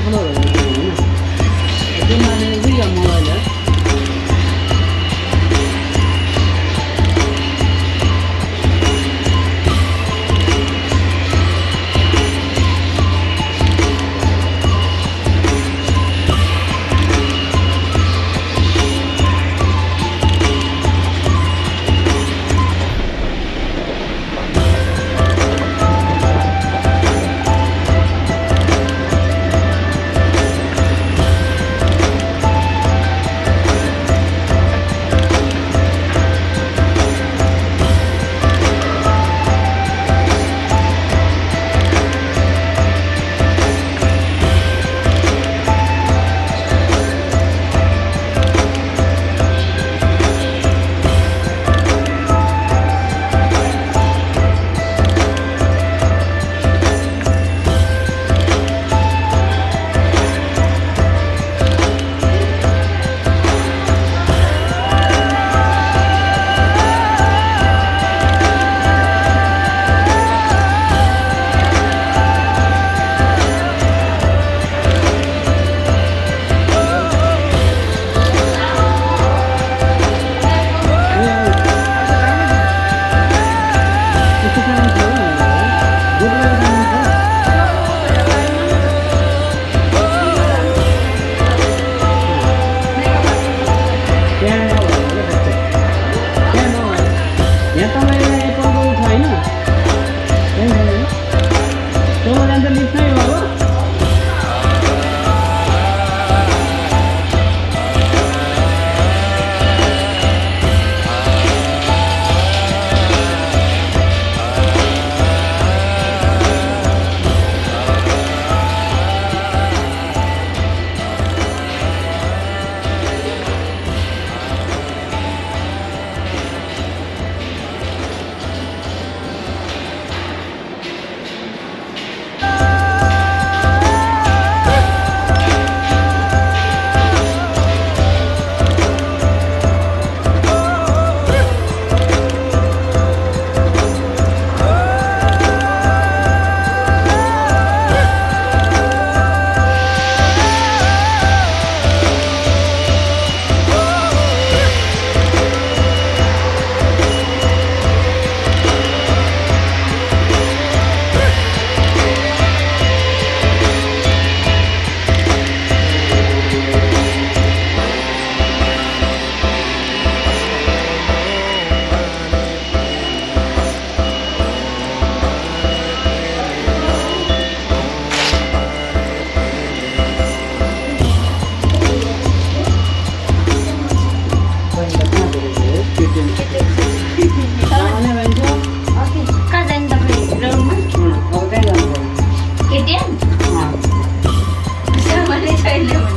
falan öyle. Bunlar ne yapıyorlar? 对吗？Pwede yan. Kasi naman ni Charlie.